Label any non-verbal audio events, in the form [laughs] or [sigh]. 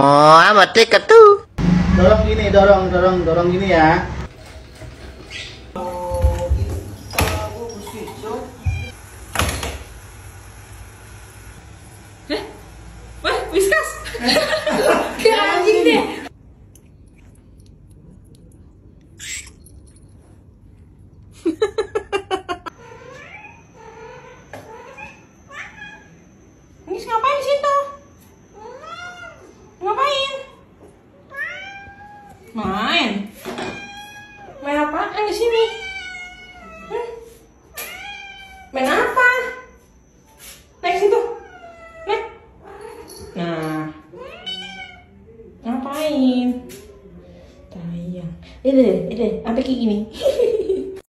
Oh, amat tiket tuh. Dorong gini, dorong, dorong, dorong gini ya. Wah, whiskas. Kayak anjing deh. Nis ngapain di situ? Ngapain? Main. Main apaan di sini? Hmm? Main apa? Naik situ. Naik. Nah. Ngapain? Tayang. Ini ini sampai kayak gini. [laughs]